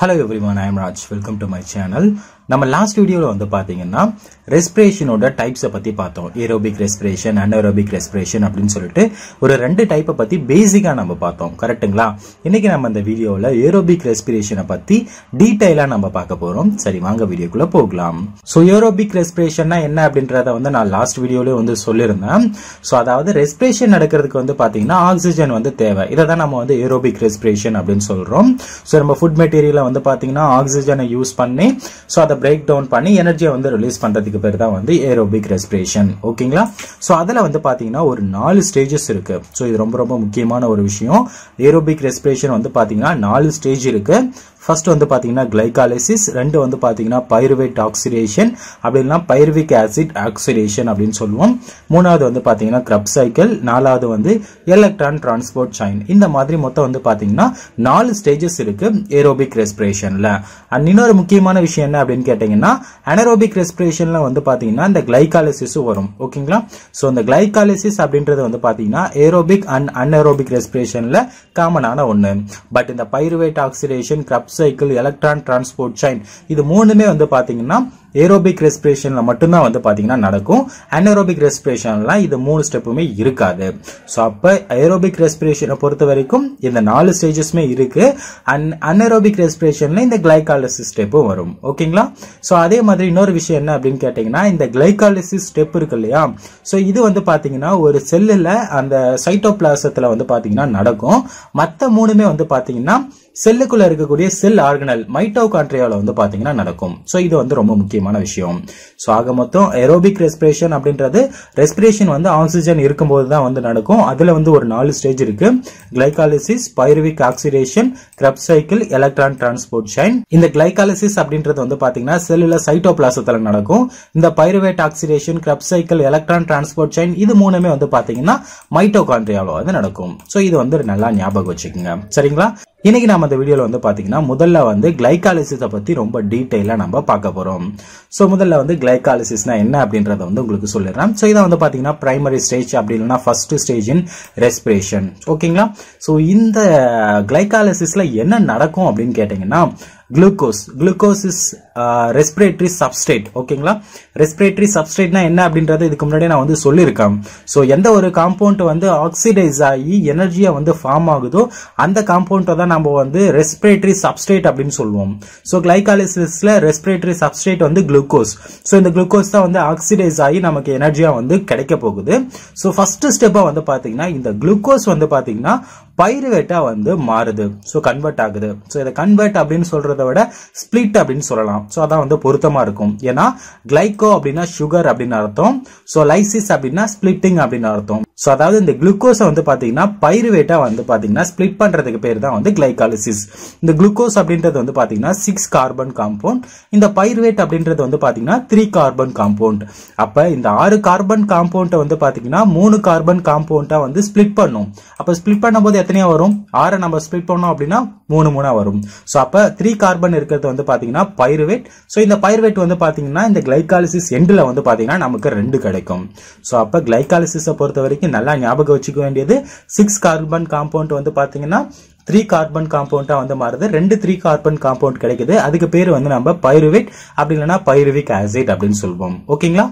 Hello everyone I'm Raj welcome to my channel நம்ம last வீடியோவில் வந்து பார்த்தீங்கன்னா ரெஸ்பிரேஷனோட டைப்ஸை பற்றி பார்த்தோம். ஏரோபிக் ரெஸ்பிரேஷன் அன்ஏரோபிக் ரெஸ்பிரேஷன் அப்படின்னு சொல்லிட்டு ஒரு ரெண்டு டைப்பை பற்றி பேசிக்காக நம்ம பார்த்தோம். கரெக்ட்டுங்களா இன்னைக்கு நம்ம இந்த வீடியோவில் ஏரோபிக் ரெஸ்பிரேஷனை பற்றி டீட்டெயிலாக நம்ம பார்க்க போகிறோம் சரி வாங்க வீடியோக்குள்ளே போகலாம். ஸோ ஏரோபிக் ரெஸ்பிரேஷன்னா என்ன அப்படின்றத வந்து நான் லாஸ்ட் வீடியோலேயே வந்து சொல்லியிருந்தேன் ஸோ அதாவது ரெஸ்பிரேஷன் நடக்கிறதுக்கு வந்து பார்த்தீங்கன்னா ஆக்சிஜன் வந்து தேவை. இதை தான் நம்ம வந்து ஏரோபிக் ரெஸ்பிரேஷன் அப்படின்னு சொல்கிறோம் ஸோ நம்ம ஃபுட் மெட்டீரியலை வந்து பார்த்தீங்கன்னா ஆக்சிஜனை யூஸ் பண்ணி ஸோ அதை பிரேக் டவுன் பண்ணி எனர்ஜியை வந்து ரிலீஸ் பண்ணுறதுக்கு பேர் தான் வந்து ஏரோபிக் ரெஸ்பிரேஷன் ஓகேங்களா ஸோ அதில் வந்து பார்த்தீங்கன்னா ஒரு நாலு ஸ்டேஜஸ் இருக்கு. ஸோ இது ரொம்ப ரொம்ப முக்கியமான ஒரு விஷயம். ஏரோபிக் ரெஸ்பிரேஷன் வந்து பார்த்தீங்கன்னா நாலு ஸ்டேஜ் இருக்கு. ஃபர்ஸ்ட் வந்து பார்த்தீங்கன்னா கிளைகாலிசிஸ் ரெண்டு வந்து பார்த்தீங்கன்னா பைருவேட் ஆக்சிடேஷன் அப்படின்னா பைருவிக் ஆசிட் ஆக்சிடேஷன் அப்படின்னு சொல்லுவோம். மூணாவது வந்து பார்த்தீங்கன்னா கிரப் சைக்கிள் நாலாவது வந்து எலக்ட்ரான் டிரான்ஸ்போர்ட் சைன் இந்த மாதிரி மொத்தம் வந்து பார்த்தீங்கன்னா நாலு ஸ்டேஜஸ் இருக்கு ஏரோபிக் ரெஸ்பிரேஷன்ல அண்ட் இன்னொரு முக்கியமான விஷயம் என்ன அப்படின்னு கேட்டீங்கன்னா அனரோபிக் ரெஸ்பிரேஷன்ல வந்து பார்த்தீங்கன்னா இந்த கிளைகாலிசிஸும் வரும். ஓகேங்களா ஸோ இந்த கிளைகாலிசிஸ் அப்படின்றது வந்து பார்த்தீங்கன்னா ஏரோபிக் அண்ட் அன்ஏரோபிக் ரெஸ்பிரேஷன்ல காமனான ஒன்று பட் இந்த pyruvate oxidation Krebs cycle electron transport chain இது மூணுமே வந்து பாத்தீங்கன்னா ஏரோபிக் ரெஸ்பிரேஷனில் மட்டும்தான் வந்து பார்த்தீங்கன்னா நடக்கும். அன்ஏரோபிக் ரெஸ்பிரேஷன்லாம் இது மூணு ஸ்டெப்புமே இருக்காது. ஸோ அப்போ ஏரோபிக் ரெஸ்பிரேஷனை பொறுத்த வரைக்கும் இந்த நாலு ஸ்டேஜஸ்மே இருக்கு. அண்ட் அன்ஏரோபிக் ரெஸ்பிரேஷனில் இந்த கிளைகாலிசிஸ் ஸ்டெப்பும் வரும். ஓகேங்களா ஸோ அதே மாதிரி இன்னொரு விஷயம் என்ன அப்படின்னு கேட்டிங்கன்னா இந்த கிளைகாலிசிஸ் ஸ்டெப் இருக்கு இல்லையா? ஸோ இது வந்து பார்த்தீங்கன்னா ஒரு செல்லில் அந்த சைட்டோபிளாசத்துல வந்து பார்த்தீங்கன்னா நடக்கும். மற்ற மூணுமே வந்து பார்த்தீங்கன்னா செல்லுக்குள்ள இருக்கக்கூடிய செல் ஆர்கனல் மைட்டோகான்ட்ரியால வந்து பார்த்தீங்கன்னா நடக்கும். ஸோ இது வந்து ரொம்ப முக்கியம். முக்கியமான விஷயம். ஸோ ஆக மொத்தம் ஏரோபிக் ரெஸ்பிரேஷன் அப்படின்றது ரெஸ்பிரேஷன் வந்து ஆக்சிஜன் இருக்கும்போது தான் வந்து நடக்கும். அதுல வந்து ஒரு நாலு ஸ்டேஜ் இருக்கு. Glycolysis pyruvic oxidation Krebs cycle electron transport chain இந்த கிளைகாலிசிஸ் அப்படின்றது வந்து பாத்தீங்கன்னா செல்லுல சைட்டோபிளாசத்தில் நடக்கும். இந்த pyruvate oxidation Krebs cycle electron transport chain இது மூணுமே வந்து பாத்தீங்கன்னா மைட்டோகான்ட்ரியாவில் வந்து நடக்கும். ஸோ இது வந்து நல்லா ஞாபகம் வச்சுக்கோங்க. சரிங்களா? இன்னைக்கு நம்ம இந்த வீடியோல வந்து பாத்தீங்கன்னா முதல்ல வந்து கிளைகாலிசிஸை பத்தி ரொம்ப டீட்டெயிலா நம்ம பார்க்க போறோம். ஸோ முதல்ல வந்து கிளைகாலிசிஸ்னா என்ன அப்படின்றத வந்து உங்களுக்கு சொல்லிடுறேன். ஸோ இதை வந்து பாத்தீங்கன்னா பிரைமரி ஸ்டேஜ் அப்படி இல்லைன்னா ஃபர்ஸ்ட் ஸ்டேஜ் இன் ரெஸ்பிரேஷன் ஓகேங்களா ஸோ இந்த கிளைகாலிசிஸ்ல என்ன நடக்கும் அப்படின்னு கேட்டீங்கன்னா glucose glucose is respiratory substrate ஓகேங்களா ரெஸ்பிரேட்டரி சப்ஸ்டேட்னா என்ன அப்படின்றது இதுக்கு முன்னாடி நான் வந்து சொல்லியிருக்கேன். ஸோ எந்த ஒரு காம்பவுண்ட் வந்து ஆக்சிடைஸ் ஆகி எனர்ஜியாக வந்து ஃபார்ம் ஆகுதோ அந்த காம்பவுண்டை தான் நம்ம வந்து ரெஸ்பிரேட்டரி சப்ஸ்டேட் அப்படின்னு சொல்லுவோம். ஸோ கிளைகாலிசிஸில் ரெஸ்பிரேட்டரி சப்ஸ்டேட் வந்து குளுக்கோஸ் ஸோ இந்த குளுக்கோஸ் தான் வந்து ஆக்சிடைஸ் ஆகி நமக்கு எனர்ஜியாக வந்து கிடைக்க போகுது. ஸோ ஃபர்ஸ்ட் ஸ்டெப்பாக வந்து பார்த்தீங்கன்னா இந்த குளுக்கோஸ் வந்து பார்த்தீங்கன்னா பைருவேட்டா வந்து மாறுது. ஸோ கன்வெர்ட் ஆகுது. ஸோ இதை கன்வெர்ட் அப்படின்னு சொல்றதை விட ஸ்பிளிட் அப்படின்னு சொல்லலாம். ஸோ அதான் வந்து பொருத்தமா இருக்கும். ஏன்னா கிளைகோ அப்படின்னா சுகர் அப்படின்னு அர்த்தம். ஸோ லைசிஸ் அப்படின்னா ஸ்பிளிட்டிங் அப்படின்னு அர்த்தம். ஸோ அதாவது இந்த குளுக்கோஸை வந்து பார்த்தீங்கன்னா பைருவேட்டாக வந்து பார்த்தீங்கன்னா ஸ்பிளிட் பண்ணுறதுக்கு பேர் தான் வந்து கிளைகாலிசிஸ் இந்த குளுக்கோஸ் அப்படின்றது வந்து பார்த்தீங்கன்னா சிக்ஸ் கார்பன் காம்பவுண்ட் இந்த பைருவேட் அப்படின்றது வந்து பார்த்தீங்கன்னா த்ரீ கார்பன் காம்பவுண்ட் அப்போ இந்த ஆறு கார்பன் காம்பவுண்டை வந்து பார்த்தீங்கன்னா மூணு கார்பன் காம்பவுண்டாக வந்து ஸ்பிளிட் பண்ணும். அப்போ ஸ்பிளிட் பண்ணும்போது எத்தனையாக வரும்? ஆறை நம்ம ஸ்பிளிட் பண்ணோம் அப்படின்னா மூணு மூணாக வரும். ஸோ அப்போ த்ரீ கார்பன் இருக்கிறது வந்து பார்த்தீங்கன்னா பைருவேட் ஸோ இந்த பைருவேட் வந்து பார்த்தீங்கன்னா இந்த கிளைகாலிசிஸ் எண்டில் வந்து பார்த்தீங்கன்னா நமக்கு ரெண்டு கிடைக்கும். ஸோ அப்போ கிளைகாலிசிஸை பொறுத்த வரைக்கும் நல்லா ஞாபகம் வச்சுக்க வேண்டியது சிக்ஸ் கார்பன் காம்பவுண்ட் வந்து பாத்தீங்கன்னா த்ரீ கார்பன் காம்பவுண்டா வந்து மாறுது. ரெண்டு த்ரீ கார்பன் காம்பவுண்ட் கிடைக்குது. அதுக்கு பேர் வந்து நம்ம பைருவேட் அப்படி இல்லைன்னா பைருவிக் ஆசிட் அப்படின்னு சொல்லுவோம் ஓகேங்களா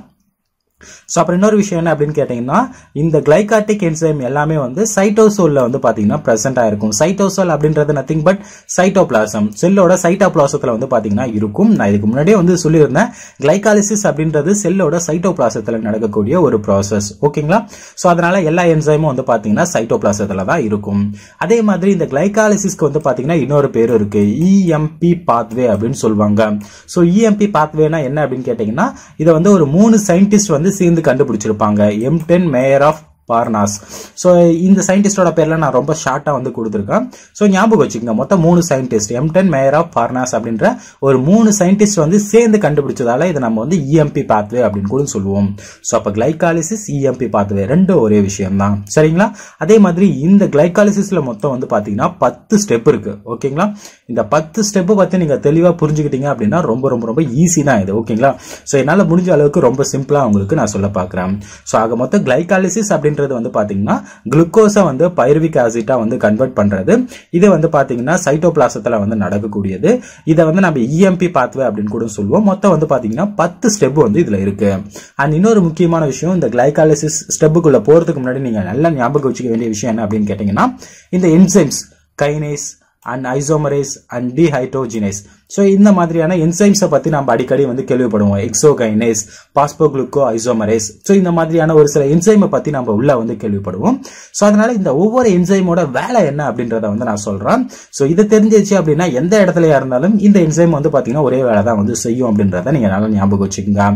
ஸோ அப்புறம் இன்னொரு விஷயம் என்ன அப்படின்னு கேட்டீங்கன்னா இந்த கிளைகாட்டிக் என்சைம் எல்லாமே வந்து சைட்டோசோல்ல வந்து பார்த்தீங்கன்னா பிரசன்ட் ஆயிருக்கும். சைட்டோசோல் அப்படின்றது நத்திங் பட் சைட்டோபிளாசம் செல்லோட சைட்டோபிளாசத்தில் வந்து பார்த்தீங்கன்னா இருக்கும். நான் இதுக்கு முன்னாடியே வந்து சொல்லியிருந்தேன். கிளைகாலிசிஸ் அப்படின்றது செல்லோட சைட்டோபிளாசத்தில் நடக்கக்கூடிய ஒரு ப்ராசஸ் ஓகேங்களா ஸோ அதனால எல்லா என்சைமும் வந்து பார்த்தீங்கன்னா சைட்டோபிளாசத்தில் தான் இருக்கும். அதே மாதிரி இந்த கிளைகாலிசிஸ்க்கு வந்து பார்த்தீங்கன்னா இன்னொரு பேர் இருக்கு. இஎம்பி பாத்வே அப்படின்னு சொல்லுவாங்க. ஸோ இஎம்பி பாத்வேனா என்ன அப்படின்னு கேட்டீங்கன்னா இதை வந்து ஒரு மூணு சயின்டிஸ்ட் வந்து சேர்ந்து கண்டுபிடிச்சிருப்பாங்க. Embden Meyerhof Parnas. ஸோ இந்த சயின்டிஸ்டோட பேரில் நான் ரொம்ப ஷார்ட்டாக வந்து கொடுத்துருக்கேன். ஸோ ஞாபகம் வச்சுக்கோங்க. மொத்தம் மூணு scientist Embden Meyerhof Parnas அப்படின்ற ஒரு மூணு சயின்டிஸ்ட் வந்து சேர்ந்து கண்டுபிடிச்சதால இதை நம்ம வந்து இஎம்பி பாத்வே அப்படின்னு கூட சொல்லுவோம். ஸோ அப்போ கிளைகாலிசிஸ் இஎம்பி பாத்வே ரெண்டும் ஒரே விஷயம் தான் சரிங்களா? அதே மாதிரி இந்த கிளைகாலிசிஸில் மொத்தம் வந்து பார்த்தீங்கன்னா பத்து ஸ்டெப் இருக்கு. ஓகேங்களா இந்த பத்து ஸ்டெப்பை பற்றி நீங்கள் தெளிவாக புரிஞ்சுக்கிட்டீங்க அப்படின்னா ரொம்ப ரொம்ப ரொம்ப ஈஸி தான் இது. ஓகேங்களா ஸோ என்னால் முடிஞ்ச அளவுக்கு ரொம்ப சிம்பிளாக உங்களுக்கு நான் சொல்ல பார்க்குறேன் ஸோ ஆக மொத்தம் கிளைகாலிசிஸ் அப்படின்னு அப்படின்றது வந்து பார்த்தீங்கன்னா குளுக்கோஸை வந்து பைர்விக் ஆசிட்டாக வந்து கன்வெர்ட் பண்றது. இது வந்து பார்த்தீங்கன்னா சைட்டோபிளாசத்தில் வந்து நடக்கக்கூடியது. இதை வந்து நம்ம இஎம்பி பாத்வே அப்படின்னு கூட சொல்லுவோம். மொத்தம் வந்து பார்த்தீங்கன்னா பத்து ஸ்டெப் வந்து இதில் இருக்கு. அண்ட் இன்னொரு முக்கியமான விஷயம் இந்த கிளைகாலிசிஸ் ஸ்டெப்புக்குள்ளே போகிறதுக்கு முன்னாடி நீங்கள் நல்லா ஞாபகம் வச்சுக்க வேண்டிய விஷயம் என்ன அப்படின்னு கேட்டிங்கன்னா இந்த enzymes kinase and isomerase and dehydrogenase so இந்த மாதிரியான என்சைம்ஸை பற்றி நம்ம அடிக்கடி வந்து கேள்விப்படுவோம். எக்ஸோகைனேஸ் பாஸ்போக்ளுக்கோ ஐசோமரேஸ் ஸோ இந்த மாதிரியான ஒரு சில என்சைமை பற்றி நம்ம உள்ள வந்து கேள்விப்படுவோம். ஸோ அதனால இந்த ஒவ்வொரு என்சைமோட வேலை என்ன அப்படின்றத வந்து நான் சொல்கிறேன் ஸோ இதை தெரிஞ்சிச்சு அப்படின்னா எந்த இடத்துலயா இருந்தாலும் இந்த என்சைம் வந்து பார்த்தீங்கன்னா ஒரே வேலை தான் வந்து செய்யும் அப்படின்றத நீங்கள் நல்லா ஞாபகம் வச்சுக்கோங்க.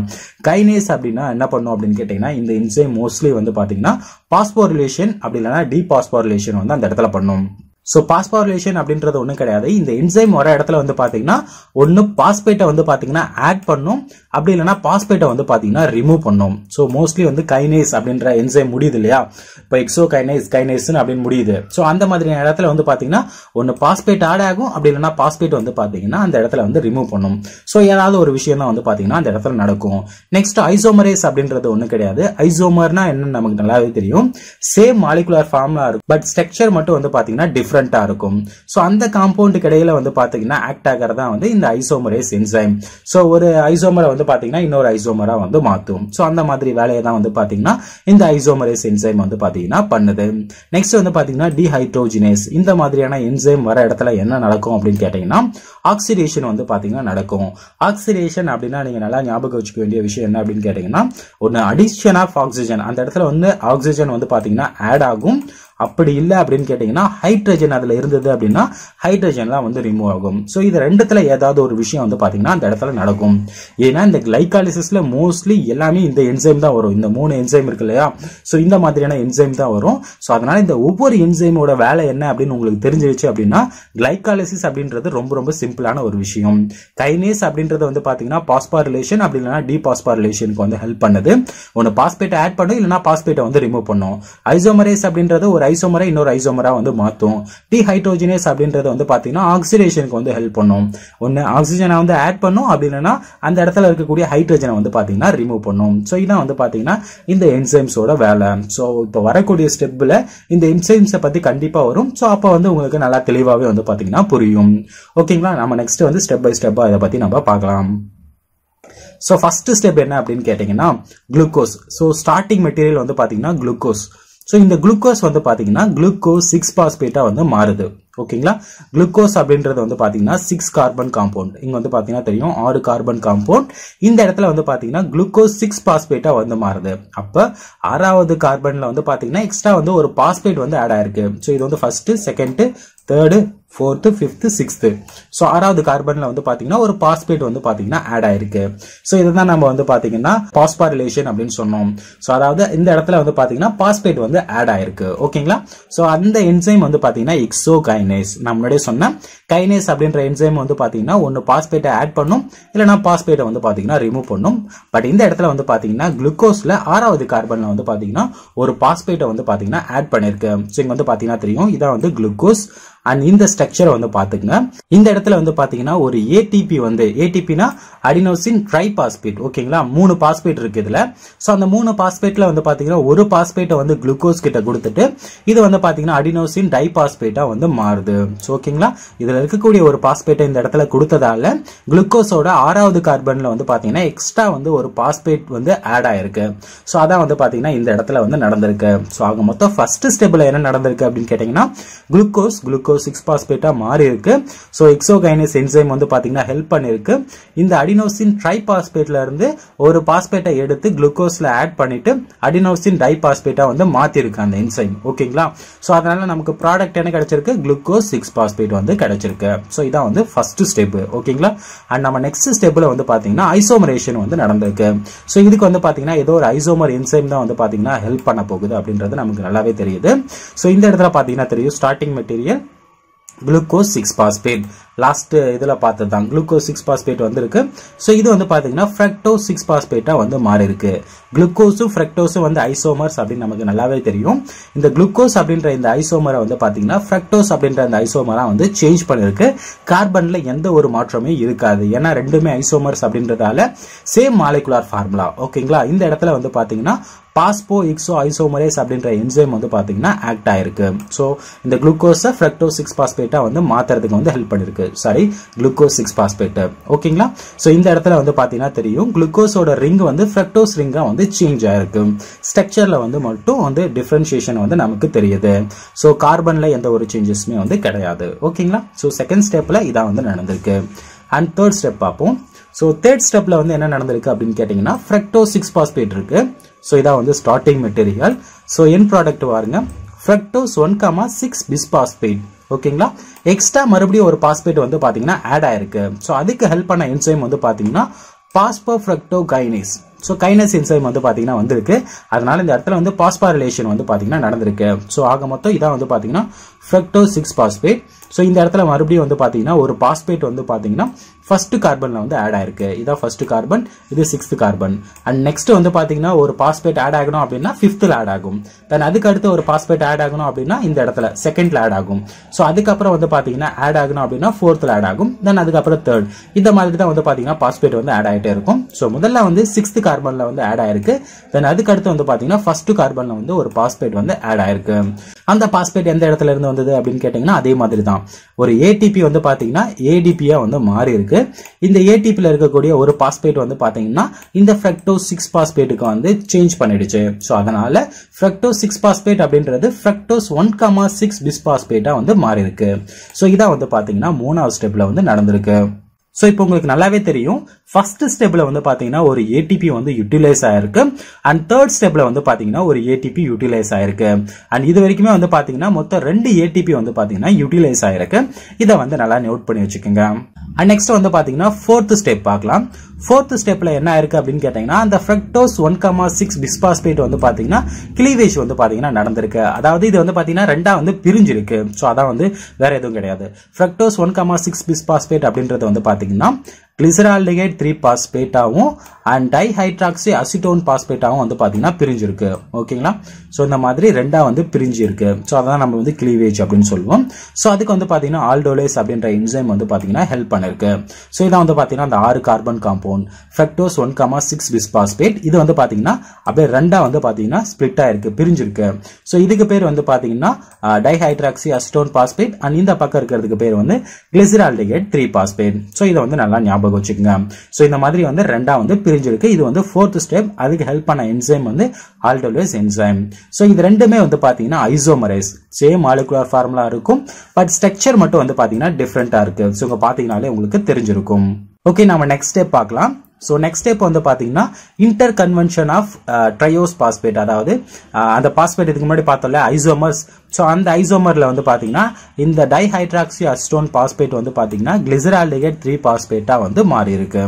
கைனேஸ் அப்படின்னா என்ன பண்ணும் அப்படின்னு கேட்டிங்கன்னா இந்த என்சைம் மோஸ்ட்லி வந்து பார்த்தீங்கன்னா பாஸ்போரிலேஷன் அப்படி இல்லைன்னா டீபாஸ்போரிலேஷன் வந்து அந்த இடத்துல பண்ணும். ஸோ பாஸ்பாரிலேஷன் அப்படின்றது ஒன்றும் கிடையாது. இந்த என்சைம் வர இடத்துல வந்து பார்த்தீங்கன்னா ஒன்று பாஸ்பேட்டை வந்து பார்த்தீங்கன்னா ஆட் பண்ணும். அப்படி இல்லைன்னா பாஸ்பேட்டை வந்து பார்த்தீங்கன்னா ரிமூவ் பண்ணும். ஸோ மோஸ்ட்லி வந்து கைனேஸ் அப்படின்ற என்சைம் முடியுது இல்லையா? இப்போ எக்ஸோ கைனேஸ் கைனேஸ்னு அப்படின்னு முடியுது. ஸோ அந்த மாதிரியான இடத்துல வந்து பார்த்தீங்கன்னா ஒன்று பாஸ்பேட் ஆட் ஆகும். அப்படி இல்லைன்னா பாஸ்பேட் வந்து பார்த்தீங்கன்னா அந்த இடத்துல வந்து ரிமூவ் பண்ணும். ஸோ ஏதாவது ஒரு விஷயம் தான் வந்து பார்த்தீங்கன்னா அந்த இடத்துல நடக்கும். நெக்ஸ்ட் ஐசோமரேஸ் அப்படின்றது ஒன்றும் கிடையாது. ஐசோமர்னா என்னன்னு நமக்கு நல்லாவே தெரியும். சேம் மாலிகுலர் ஃபார்ம்லாம் இருக்கும் பட் ஸ்ட்ரக்சர் மட்டும் வந்து பார்த்தீங்கன்னா டிஃப்ரெண்ட் டிஃப்ரெண்ட்டாக இருக்கும். ஸோ அந்த காம்பவுண்டுக்கு இடையில வந்து பார்த்தீங்கன்னா ஆக்ட் ஆகிறதா வந்து இந்த ஐசோமரேஸ் என்சைம் ஸோ ஒரு ஐசோமரை வந்து பார்த்தீங்கன்னா இன்னொரு ஐசோமராக வந்து மாற்றும் ஸோ அந்த மாதிரி வேலையை தான் வந்து பார்த்தீங்கன்னா இந்த ஐசோமரேஸ் என்சைம் வந்து பார்த்தீங்கன்னா பண்ணுது. நெக்ஸ்ட் வந்து பார்த்தீங்கன்னா டிஹைட்ரோஜினேஸ் இந்த மாதிரியான என்சைம் வர இடத்துல என்ன நடக்கும் அப்படின்னு கேட்டிங்கன்னா ஆக்சிடேஷன் வந்து பார்த்தீங்கன்னா நடக்கும். ஆக்சிடேஷன் அப்படின்னா நீங்கள் நல்லா ஞாபகம் வச்சுக்க வேண்டிய விஷயம் என்ன அப்படின்னு கேட்டிங்கன்னா ஒன்று அடிஷன் ஆஃப் ஆக்சிஜன் அந்த இடத்துல வந்து ஆக்சிஜன் வந்து பார்த்தீங்கன்னா ஆட் ஆகும். அப்படி இல்லை அப்படின்னு கேட்டிங்கன்னா ஹைட்ரஜன் அதில் இருந்தது அப்படின்னா ஹைட்ரஜன்லாம் வந்து ரிமூவ் ஆகும். ஸோ இது ரெண்டுத்தில் ஏதாவது ஒரு விஷயம் வந்து பார்த்தீங்கன்னா அந்த இடத்துல நடக்கும். ஏன்னா இந்த கிளைகாலிசிஸில் மோஸ்ட்லி எல்லாமே இந்த என்சைம் தான் வரும். இந்த மூணு என்சைம் இருக்கு இல்லையா? ஸோ இந்த மாதிரியான என்சைம் தான் வரும். ஸோ அதனால் இந்த ஒவ்வொரு என்சைமோட வேலை என்ன அப்படின்னு உங்களுக்கு தெரிஞ்சிருச்சு அப்படின்னா கிளைகாலிசிஸ் அப்படின்றது ரொம்ப ரொம்ப சிம்பிளான ஒரு விஷயம். கைனேஸ் அப்படின்றது வந்து பார்த்தீங்கன்னா பாஸ்பாரிலேஷன் அப்படி இல்லைன்னா டிபாஸ்பாரிலேஷனுக்கு வந்து ஹெல்ப் பண்ணுது. ஒன்று பாஸ்பேட்டை ஆட் பண்ணும் இல்லைன்னா பாஸ்பேட்டை வந்து ரிமூவ் பண்ணும். ஐசோமரேஸ் அப்படின்றது ஒரு ஐசோமரா இன்னொரு ஐசோமரா வந்து மாற்றும் டி ஹைட்ரோஜினேஸ் அப்படின்றது வந்து பார்த்தீங்கன்னா ஆக்சிடேஷனுக்கு வந்து ஹெல்ப் பண்ணும். ஒன்று ஆக்சிஜனை வந்து ஆட் பண்ணும். அப்படி இல்லைன்னா அந்த இடத்துல இருக்கக்கூடிய ஹைட்ரஜனை வந்து பார்த்தீங்கன்னா ரிமூவ் பண்ணும். ஸோ இதான் வந்து பார்த்தீங்கன்னா இந்த என்சைம்ஸோட வேலை. ஸோ இப்போ வரக்கூடிய ஸ்டெப்பில் இந்த என்சைம்ஸை பற்றி கண்டிப்பாக வரும். ஸோ அப்போ வந்து உங்களுக்கு நல்லா தெளிவாகவே வந்து பார்த்தீங்கன்னா புரியும். ஓகேங்களா நம்ம நெக்ஸ்ட் வந்து ஸ்டெப் பை ஸ்டெப்பாக இதை பற்றி நம்ம பார்க்கலாம். ஸோ ஃபஸ்ட்டு ஸ்டெப் என்ன அப்படின்னு கேட்டிங்கன்னா குளுக்கோஸ் ஸோ ஸ்டார்டிங் மெட்டீரியல் வந்து பார்த்தீங்கன்னா குளுக்கோஸ் ஸோ இந்த குளுக்கோஸ் வந்து பார்த்தீங்கன்னா குளுக்கோஸ் சிக்ஸ் பாஸ்பேட்டாக வந்து மாறுது. ஓகேங்களா? குளுக்கோஸ் அப்படின்றது வந்து பார்த்தீங்கன்னா சிக்ஸ் கார்பன் காம்பவுண்ட் இங்கே வந்து பார்த்தீங்கன்னா தெரியும் ஆறு கார்பன் காம்பவுண்ட் இந்த இடத்துல வந்து பார்த்தீங்கன்னா குளுக்கோஸ் சிக்ஸ் பாஸ்பேட்டாக வந்து மாறுது. அப்போ ஆறாவது கார்பனில் வந்து பார்த்தீங்கன்னா எக்ஸ்ட்ரா வந்து ஒரு பாஸ்பேட் வந்து ஆட் ஆயிருக்கு. ஸோ இது வந்து first second third fourth fifth sixth so ஆறாவது கார்பனில் வந்து பார்த்தீங்கன்னா ஒரு பாஸ்பேட் வந்து பார்த்தீங்கன்னா ஆட் ஆயிருக்கு. ஸோ இதுதான் நம்ம வந்து பார்த்தீங்கன்னா பாஸ்பாரிலேஷன் அப்படின்னு சொன்னோம். ஸோ அதாவது இந்த இடத்துல வந்து பார்த்தீங்கன்னா பாஸ்பேட் வந்து ஆட் ஆயிருக்கு. ஓகேங்களா ஸோ அந்த என்சைம் வந்து பார்த்தீங்கன்னா எக்ஸோ கைனேஸ் நான் முன்னாடியே சொன்னேன். கைனேஸ் அப்படின்ற என்சைம் வந்து பார்த்தீங்கன்னா ஒன்று பாஸ்பேட்டை ஆட் பண்ணும் இல்லைனா பாஸ்பேட்டை வந்து பார்த்தீங்கன்னா ரிமூவ் பண்ணும். பட் இந்த இடத்துல வந்து பார்த்தீங்கன்னா குளுக்கோஸில் ஆறாவது கார்பனில் வந்து பார்த்தீங்கன்னா ஒரு பாஸ்பேட்டை வந்து பார்த்தீங்கன்னா ஆட் பண்ணியிருக்கு ஸோ இங்கே வந்து பார்த்தீங்கன்னா தெரியும். இதான் வந்து குளுக்கோஸ் அண்ட் இந்த ஸ்ட்ரக்சரை வந்து பாத்துக்கங்க இந்த இடத்துல வந்து பாத்தீங்கன்னா ஒரு ஏடிபி வந்து ஏடிபினா அடினோசின் ட்ரை பாஸ்பேட் ஓகேங்களா? மூணு பாஸ்பேட் இருக்கு இதுல. ஸோ அந்த மூணு பாஸ்பேட்ல வந்து பாத்தீங்கன்னா ஒரு பாஸ்பேட்டை வந்து குளுக்கோஸ் கிட்ட கொடுத்துட்டு இது வந்து பாத்தீங்கன்னா அடினோசின் டை பாஸ்பேட்டா வந்து மாறுது. ஸோ ஓகேங்களா? இதுல இருக்கக்கூடிய ஒரு பாஸ்பேட்டை இந்த இடத்துல கொடுத்ததால குளுக்கோஸோட ஆறாவது கார்பன்ல வந்து பாத்தீங்கன்னா எக்ஸ்ட்ரா வந்து ஒரு பாஸ்பேட் வந்து ஆட் ஆயிருக்கு. ஸோ அதான் வந்து பாத்தீங்கன்னா இந்த இடத்துல வந்து நடந்திருக்கு. ஸோ ஆக மொத்தம் ஃபர்ஸ்ட் ஸ்டெப்ல என்ன நடந்திருக்கு அப்படின்னு கேட்டிங்கன்னா குளுக்கோஸ் குளுக்கோஸ் சிக்ஸ் பாஸ்பேட் பாஸ்பேட்டா மாறி இருக்கு. ஸோ எக்ஸோகைனஸ் என்சைம் வந்து பாத்தீங்கன்னா ஹெல்ப் பண்ணிருக்கு. இந்த அடினோசின் ட்ரை பாஸ்பேட்ல இருந்து ஒரு பாஸ்பேட்டை எடுத்து குளுக்கோஸில் ஆட் பண்ணிட்டு அடினோசின் டை பாஸ்பேட்டா வந்து மாத்திருக்கு அந்த என்சைம் ஓகேங்களா ஸோ அதனால நமக்கு ப்ராடக்ட் என்ன கிடைச்சிருக்கு? குளுக்கோஸ் சிக்ஸ் பாஸ்பேட் வந்து கிடைச்சிருக்கு. ஸோ இதான் வந்து ஃபர்ஸ்ட் ஸ்டெப் ஓகேங்களா அண்ட் நம்ம நெக்ஸ்ட் ஸ்டெப்பில் வந்து பார்த்தீங்கன்னா ஐசோமரேஷன் வந்து நடந்திருக்கு. ஸோ இதுக்கு வந்து பார்த்தீங்கன்னா ஏதோ ஒரு ஐசோமர் என்சைம் தான் வந்து பார்த்தீங்கன்னா ஹெல்ப் பண்ண போகுது அப்படின்றது நமக்கு நல்லாவே தெரியுது. ஸோ இந்த இடத்துல பார்த்தீங்கன்னா தெரியும். Starting material glucose six phosphate last இதில் பார்த்தது தான் குளுக்கோஸ் சிக்ஸ் பாஸ்பேட் வந்திருக்கு. ஸோ இது வந்து பார்த்தீங்கன்னா ஃப்ரக்டோஸ் சிக்ஸ் பாஸ்பேட்டாக வந்து மாறி இருக்கு குளுக்கோஸும் ஃப்ரக்டோஸும் வந்து ஐசோமர்ஸ் அப்படின்னு நமக்கு நல்லாவே தெரியும். இந்த குளுக்கோஸ் அப்படின்ற இந்த ஐசோமரை வந்து பார்த்தீங்கன்னா ஃப்ரக்டோஸ் அப்படின்ற அந்த ஐசோமராக வந்து சேஞ்ச் பண்ணிருக்கு கார்பனில் எந்த ஒரு மாற்றமே இருக்காது. ஏன்னா ரெண்டுமே ஐசோமர்ஸ் அப்படின்றதால சேம் மாலிகுலார் ஃபார்முலா ஓகேங்களா இந்த இடத்துல வந்து பார்த்தீங்கன்னா பாஸ்போ இக்ஸோ ஐசோமரேஸ் அப்படின்ற என்சைம் வந்து பார்த்தீங்கன்னா ஆக்ட் ஆயிருக்கு. ஸோ இந்த குளுக்கோஸை ஃப்ரெக்டோஸ் சிக்ஸ் பாஸ்பேட்டாக வந்து மாத்துறதுக்கு வந்து ஹெல்ப் பண்ணிருக்கு சாரி குளுக்கோஸ் சிக்ஸ் பாஸ்பேட் ஓகேங்களா ஸோ இந்த இடத்துல வந்து பார்த்தீங்கன்னா தெரியும் குளுக்கோஸோட ரிங் வந்து ஃப்ரக்டோஸ் ரிங்கா வந்து சேஞ்ச் ஆயிருக்கு. ஸ்ட்ரக்சர்ல வந்து மட்டும் வந்து டிஃப்ரென்ஷியேஷன் வந்து நமக்கு தெரியுது. ஸோ கார்பன்ல எந்த ஒரு சேஞ்சஸுமே வந்து கிடையாது. ஓகேங்களா ஸோ செகண்ட் ஸ்டெப்ல இதான் வந்து நடந்திருக்கு. அண்ட் தேர்ட் ஸ்டெப் பார்ப்போம் ஸோ தேர்ட் ஸ்டெப்ல வந்து என்ன நடந்திருக்கு அப்படின்னு கேட்டிங்கன்னா ஃப்ரக்டோ சிக்ஸ் பாஸ்பேட் இருக்கு. ஸோ இதான் வந்து starting material so end product பாருங்க. Fructose one comma six bisphosphate ஓகேங்களா? எக்ஸ்ட்ரா மறுபடியும் ஒரு பாஸ்பேட் வந்து பார்த்தீங்கன்னா ஆட் ஆயிருக்கு. ஸோ அதுக்கு ஹெல்ப் பண்ண என்சைம் வந்து பார்த்தீங்கன்னா phospho kinase so kinase enzyme வந்து பார்த்தீங்கன்னா வந்திருக்கு. அதனால இந்த இடத்துல வந்து பாஸ்பாரிலேஷன் வந்து பார்த்தீங்கன்னா நடந்திருக்கு. ஸோ ஆக மொத்தம் இதான் வந்து பார்த்தீங்கன்னா ஃப்ரக்டோ சிக்ஸ் பாஸ்பேட் ஸோ இந்த இடத்துல மறுபடியும் வந்து பார்த்தீங்கன்னா ஒரு பாஸ்பேட் வந்து பார்த்தீங்கன்னா ஃபஸ்ட்டு கார்பனில் வந்து ஆட் ஆயிருக்கு. இதான் ஃபஸ்ட்டு கார்பன் இது சிக்ஸ்த்து கார்பன் அண்ட் நெக்ஸ்ட் வந்து பார்த்தீங்கன்னா ஒரு பாஸ்பேட் ஆட் ஆகணும் அப்படின்னா ஃபிஃப்த்தில் ஆட் ஆகும். தென் அதுக்கு அடுத்து ஒரு பாஸ்பேட் ஆட் ஆகணும் அப்படின்னா இந்த இடத்துல செகண்டில் ஆட் ஆகும். ஸோ அதுக்கப்புறம் வந்து பார்த்தீங்கன்னா ஆட் ஆகணும் அப்படின்னா ஃபோர்த்தில் ஆட் ஆகும். தென் அதுக்கப்புறம் தேர்ட் இந்த மாதிரி தான் வந்து பார்த்தீங்கன்னா பாஸ்பேட் வந்து ஆட் ஆகிட்டே இருக்கும். ஸோ முதல்ல வந்து சிக்ஸ்த்து கார்பனில் வந்து ஆட் ஆயிருக்கு. தென் அதுக்கு அடுத்து வந்து பார்த்தீங்கன்னா ஃபஸ்ட்டு கார்பனில் வந்து ஒரு பாஸ்பேட் வந்து ஆட் ஆயிருக்கு. அந்த பாஸ்பேட் எந்த இடத்துல இருந்து வந்தது அப்படின்னு கேட்டிங்கன்னா அதே மாதிரி தான் ஒரு ஏடிபி வந்து பார்த்தீங்கன்னா ஏடிபியாக வந்து மாறி இருக்கு. இந்த ஏடிபியில் இருக்கக்கூடிய ஒரு பாஸ்பேட் வந்து பார்த்தீங்கன்னா இந்த ஃப்ரக்டோ சிக்ஸ் பாஸ்பேட்டுக்கு வந்து சேஞ்ச் பண்ணிடுச்சு. ஸோ அதனால ஃப்ரக்டோ சிக்ஸ் பாஸ்பேட் அப்படின்றது ஃப்ரக்டோஸ் ஒன் கமா சிக்ஸ் பிஸ்பாஸ்பேட்டா வந்து மாறி இருக்கு. ஸோ இதான் வந்து பார்த்தீங்கன்னா மூணாவது ஸ்டெப்பில் வந்து நடந்திருக்கு. ஸோ இப்போ உங்களுக்கு நல்லாவே தெரியும். ஃபர்ஸ்ட் ஸ்டெப்ல வந்து பார்த்தீங்கன்னா ஒரு ஏடிபி வந்து யூட்டிலைஸ் ஆயிருக்கு. அண்ட் தேர்ட் ஸ்டெப்ல வந்து பார்த்தீங்கன்னா ஒரு ஏடிபி யூட்டிலைஸ் ஆயிருக்கு. அண்ட் இது வரைக்குமே வந்து பார்த்தீங்கன்னா மொத்தம் ரெண்டு ஏடிபி வந்து பார்த்தீங்கன்னா யூட்டிலைஸ் ஆயிருக்கு. இதை வந்து நல்லா நோட் பண்ணி வச்சுக்கோங்க. அண்ட் நெக்ஸ்ட் வந்து பாத்தீங்கன்னா ஃபோர்த் ஸ்டெப் பார்க்கலாம். ஃபோர்த் ஸ்டெப்ல என்ன ஆயிருக்கு அப்படின்னு கேட்டீங்கன்னா அந்த fructose one comma six bisphosphate வந்து பாத்தீங்கன்னா கிளீவேஜ் வந்து பாத்தீங்கன்னா நடந்திருக்கு. அதாவது இது வந்து பாத்தீங்கன்னா ரெண்டா வந்து பிரிஞ்சிருக்கு. ஸோ அதான் வந்து வேற எதுவும் கிடையாது. Fructose one comma six bisphosphate அப்படின்றது வந்து பாத்தீங்கன்னா கிளிசரால்டிகைட் த்ரீ பாஸ்பேட்டாகவும் அண்ட் டைஹைட்ராக்சி அசிட்டோன் பாஸ்பேட்டாகவும் வந்து பார்த்தீங்கன்னா பிரிஞ்சிருக்கு. ஓகேங்களா? ஸோ இந்த மாதிரி ரெண்டாக வந்து பிரிஞ்சிருக்கு. ஸோ அதான் நம்ம வந்து கிளீவேஜ் அப்படின்னு சொல்லுவோம். ஸோ அதுக்கு வந்து பார்த்தீங்கன்னா ஆல்டோலேஸ் அப்படின்ற என்சைம் வந்து பார்த்தீங்கன்னா ஹெல்ப் பண்ணிருக்கு. ஸோ இதான் வந்து பார்த்தீங்கன்னா அந்த ஆறு carbon compound fructose one comma six bisphosphate இது வந்து பார்த்தீங்கன்னா அப்படியே ரெண்டாக வந்து பார்த்தீங்கன்னா ஸ்பிளிட் ஆயிருக்கு பிரிஞ்சிருக்கு. ஸோ இதுக்கு பேர் வந்து பார்த்தீங்கன்னா டைஹைட்ராக்சி அசிட்டோன் பாஸ்பேட் அண்ட் இந்த பக்கம் இருக்கிறதுக்கு பேர் வந்து கிளிசிரால்டிகேட் த்ரீ பாஸ்பேட் ஸோ இதை வந்து நல்லா ஞாபகம் ஞாபகம் வச்சுக்கோங்க. ஸோ இந்த மாதிரி வந்து ரெண்டா வந்து பிரிஞ்சிருக்கு. இது வந்து ஃபோர்த் ஸ்டெப் அதுக்கு ஹெல்ப் பண்ண என்சைம் வந்து ஆல்டோலேஸ் என்சைம் ஸோ இது ரெண்டுமே வந்து பார்த்தீங்கன்னா ஐசோமரைஸ் சேம் மாலிகுலர் ஃபார்முலா இருக்கும். பட் ஸ்ட்ரக்சர் மட்டும் வந்து பார்த்தீங்கன்னா டிஃப்ரெண்ட்டாக இருக்கு. ஸோ இங்கே பார்த்தீங்கனாலே உங்களுக்கு தெரிஞ்சிருக்கும். ஓகே நம்ம நெக்ஸ்ட் ஸ்டெப் பார்க்கலாம். ஸோ நெக்ஸ்ட் ஸ்டெப் வந்து பார்த்தீங்கன்னா interconversion of triose phosphate அதாவது uh, அந்த பாஸ்பேட் இதுக்கு முன்னாடி பார்த்தோம்ல ஐசோமர்ஸ் ஸோ அந்த ஐசோமரில் வந்து பார்த்தீங்கன்னா இந்த டைஹைட்ராக்சி அஸ்டோன் பாஸ்பேட் வந்து பார்த்தீங்கன்னா கிளிசரால்டிகேட் த்ரீ பாஸ்பேட்டாக வந்து மாறி இருக்கு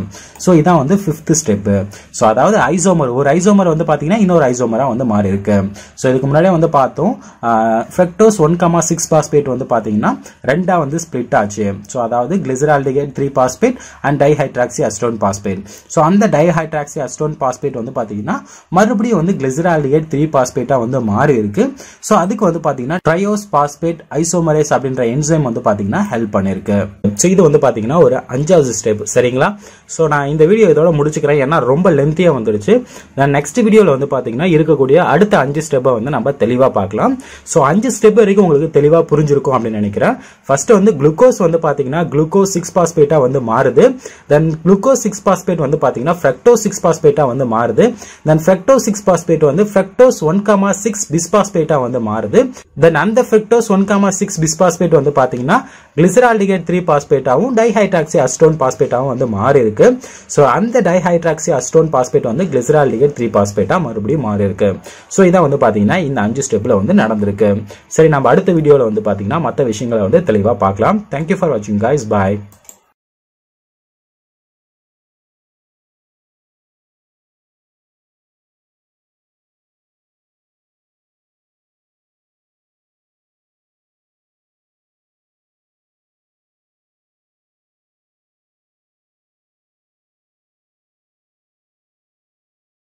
ஸோ இதான் வந்து ஃபிஃப்த் ஸ்டெப்பு ஸோ அதாவது ஐசோமர் ஒரு ஐசோமர் வந்து பார்த்தீங்கன்னா இன்னொரு ஐசோமராக வந்து மாறி இருக்கு ஸோ இதுக்கு முன்னாடியே வந்து பார்த்தோம் fructose one comma six phosphate வந்து பார்த்தீங்கன்னா ரெண்டாக வந்து ஸ்ப்ளிட் ஆச்சு. ஸோ அதாவது glyceraldehyde three phosphate and dihydroxyacetone phosphate so அந்த டைஹைட்ராக்சி அஸ்டோன் பாஸ்பேட் வந்து பார்த்தீங்கன்னா மறுபடியும் வந்து கிளிசரால்டிகேட் த்ரீ பாஸ்பேட்டாக வந்து மாறி இருக்கு ஸோ அதுக்கு வந்து பார்த்தீங்கன்னா ட்ரையோஸ் பாஸ்பேட் ஐசோமரேஸ் அப்படின்ற என்சைம் வந்து பார்த்தீங்கன்னா ஹெல்ப் பண்ணிருக்கு. ஸோ இது வந்து பார்த்தீங்கன்னா ஒரு அஞ்சாவது ஸ்டெப் சரிங்களா? ஸோ நான் இந்த வீடியோ இதோட முடிச்சுக்கிறேன். ஏன்னா ரொம்ப லென்த்தியாக வந்துடுச்சு நான் நெக்ஸ்ட் வீடியோவில் வந்து பார்த்தீங்கன்னா இருக்கக்கூடிய அடுத்த அஞ்சு ஸ்டெப்பை வந்து நம்ம தெளிவாக பார்க்கலாம். ஸோ அஞ்சு ஸ்டெப் வரைக்கும் உங்களுக்கு தெளிவாக புரிஞ்சிருக்கும் அப்படின்னு நினைக்கிறேன். ஃபர்ஸ்ட் வந்து குளுக்கோஸ் வந்து பார்த்தீங்கன்னா குளுக்கோஸ் சிக்ஸ் பாஸ்பேட்டாக வந்து மாறுது. தென் குளுக்கோஸ் சிக்ஸ் பாஸ்பேட் வந்து பார்த்தீங்கன்னா ஃப்ரெக்டோ சிக்ஸ் பாஸ்பேட்டாக வந்து மாறுது. தென் ஃப்ரெக்டோ சிக்ஸ் பாஸ்பேட் வந்து ஃப்ரெக்டோஸ் ஒன் கமா சிக்ஸ் பிஸ்பாஸ்பேட்டாக வந்து மாறுது. தென் அந்த fructose one comma six bisphosphate வந்து பார்த்தீங்கன்னா கிளிசரால்டிகேட் த்ரீ பாஸ்பேட்டாகவும் டைஹைட்ராக்சி அஸ்டோன் பாஸ்பேட்டாகவும் வந்து மாறி இருக்கு. ஸோ அந்த டைஹைட்ராக்சி அஸ்டோன் பாஸ்பேட் வந்து கிளிசரால்டிகேட் த்ரீ பாஸ்பேட்டாக மறுபடியும் மாறி இருக்கு. ஸோ இதான் வந்து பார்த்தீங்கன்னா இந்த அஞ்சு ஸ்டெப்பில் வந்து நடந்திருக்கு. சரி நம்ம அடுத்த வீடியோவில் வந்து பார்த்தீங்கன்னா மற்ற விஷயங்களை வந்து தெளிவாக பார்க்கலாம். தேங்க்யூ ஃபார் வாட்சிங் காய்ஸ் பாய்